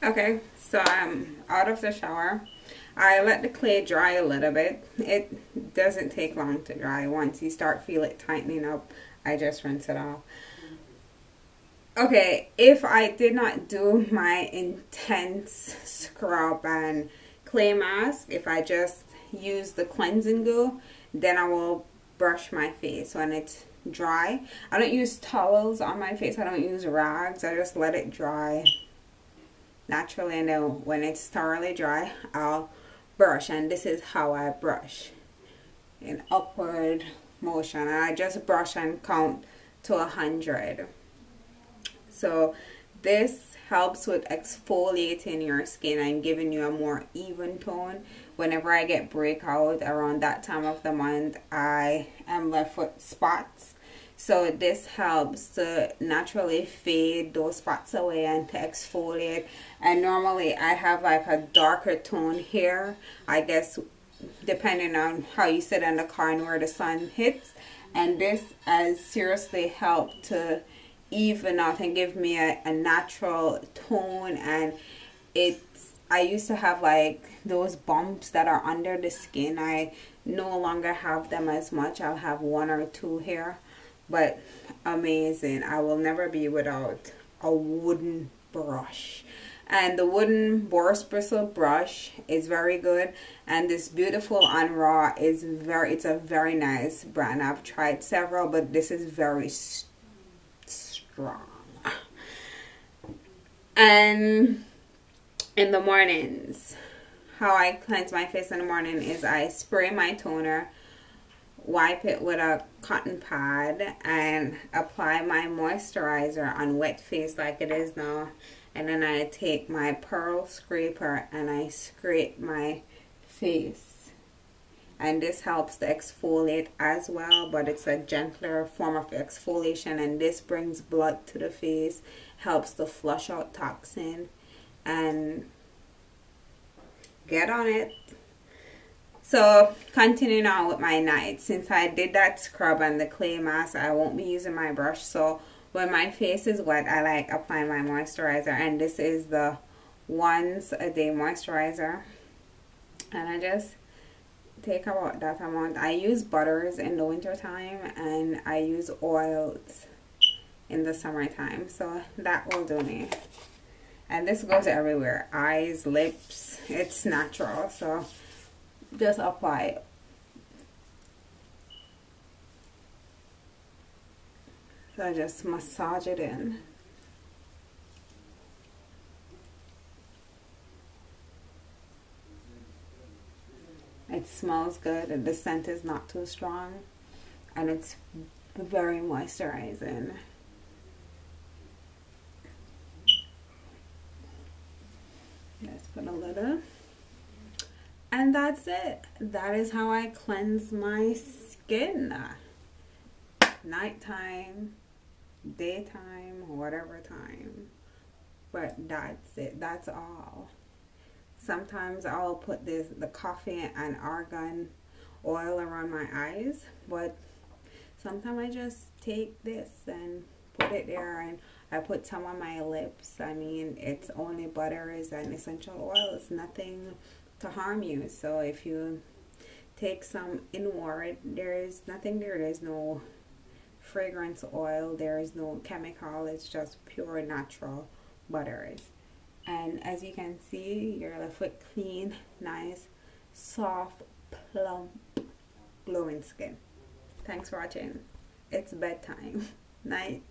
Okay, so I'm out of the shower. I let the clay dry a little bit. It doesn't take long to dry. Once you start feel it tightening up, I just rinse it off. Okay, if I did not do my intense scrub and clay mask, if I just use the cleansing goo, then I will brush my face when it's dry. I don't use towels on my face. I don't use rags. I just let it dry naturally and then when it's thoroughly dry I'll brush. And this is how I brush. In upward motion. I just brush and count to a hundred. So this helps with exfoliating your skin and giving you a more even tone. Whenever I get breakout around that time of the month I am left with spots so this helps to naturally fade those spots away and to exfoliate. And normally I have like a darker tone here. I guess depending on how you sit in the car and where the sun hits. And this has seriously helped to even out and give me a, a natural tone and it's I used to have like those bumps that are under the skin. I no longer have them as much. I'll have one or two here but amazing. I will never be without a wooden brush. And the wooden boar's bristle brush is very good. And this beautiful on raw is very it's a very nice brand. I've tried several but this is very strong. And in the mornings how I cleanse my face in the morning is I spray my toner wipe it with a cotton pad and apply my moisturizer on wet face like it is now. And then I take my pearl scraper and I scrape my face. And this helps to exfoliate as well but it's a gentler form of exfoliation. And this brings blood to the face helps to flush out toxin. And get on it so continuing on with my night, since I did that scrub and the clay mask, I won't be using my brush. So when my face is wet, I like applying my moisturizer. And this is the once a day moisturizer. And I just take about that amount. I use butters in the winter time and I use oils in the summertime. So that will do me. And this goes everywhere. Eyes, lips, it's natural. So just apply it. So I just massage it in. It smells good and the scent is not too strong and it's very moisturizing. Let's put a little and that's it. That is how I cleanse my skin. Nighttime daytime whatever time. But that's it. That's all. Sometimes I'll put this the coffee and argan oil around my eyes but sometimes I just take this and put it there and I put some on my lips. I mean it's only butters and essential oil. It's nothing to harm you. So if you take some inward, there is nothing there. There's no fragrance oil. There is no chemical. It's just pure natural butters. And as you can see, you're left with clean, nice, soft, plump, glowing skin. Thanks for watching. It's bedtime. Night.